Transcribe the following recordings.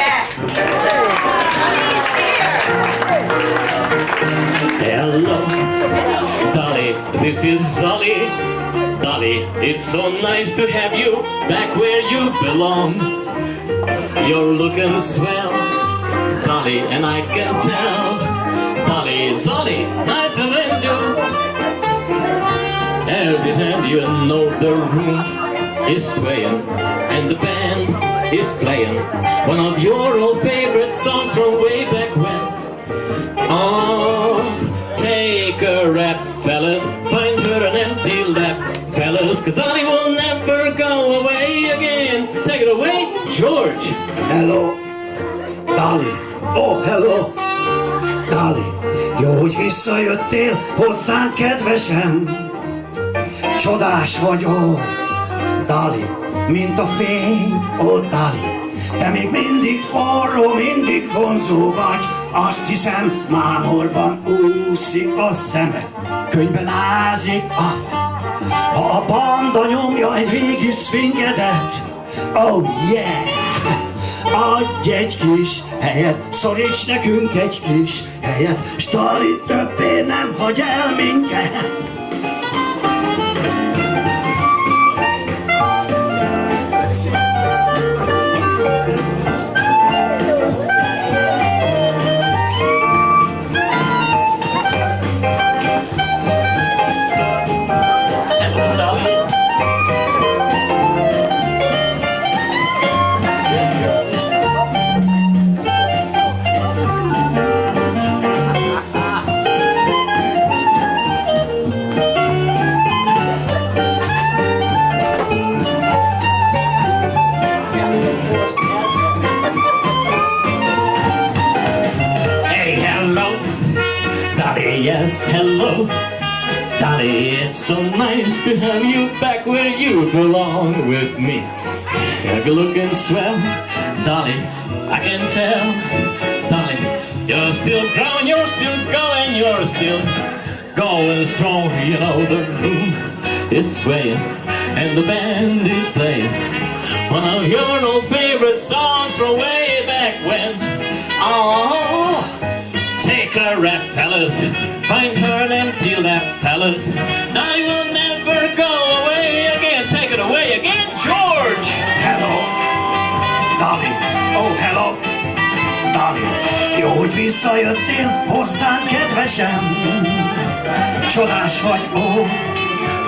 ide! Hello, Dolly, this is Zolly. Dolly, it's so nice to have you back where you belong. You're looking swell, Dolly, and I can tell. Dolly, Zolly, nice to meet you. Every time you know the room is swaying and the band is playing one of your old favorite songs from way back when. Oh, take a rap, fellas. Find her an empty lap, fellas. Cause Dolly'll will never go away again. Take it away, George. Hello, Dali. Oh, hello, Dali. Jó, hogy visszajöttél hozzánk, kedvesem. Csodás vagy, ó, Dali, mint a fény, ó, Dali. Te még mindig forró, mindig vonzó vagy, azt hiszem, mámorban úszik a szeme, könyben ázik a ha a banda nyomja egy régi swingedet, oh yeah! Adj egy kis helyet, szoríts nekünk egy kis helyet, s Dali többé nem hagy el minket. Yes, hello. Dolly, it's so nice to have you back where you belong with me. You're looking swell, Dolly, I can tell. Dolly, you're still growing, you're still going, you're still going strong. You know the room is swaying and the band is playing one of your old favorite songs from way back when. Oh, take a fellas. Find her an empty lap, fellas. I will never go away again. Take it away again, George. Hello, Dali. Oh, hello, Dali. Jó, hogy visszajöttél hozzánk, kedvesem. Csodás vagy, ó,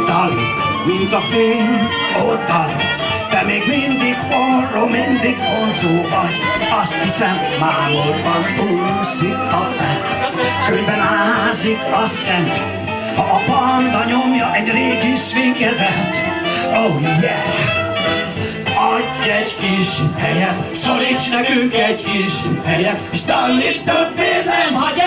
Dali, mint a fény, ó, Dali. Még mindig forró, mindig vonzó vagy. Azt hiszem, mámorban úszik a fel. Könyben ázik a szem. Ha a panda nyomja egy régi swingedet, oh yeah! Adj egy kis helyet, szoríts nekünk egy kis helyet, s Dalli többé nem hagy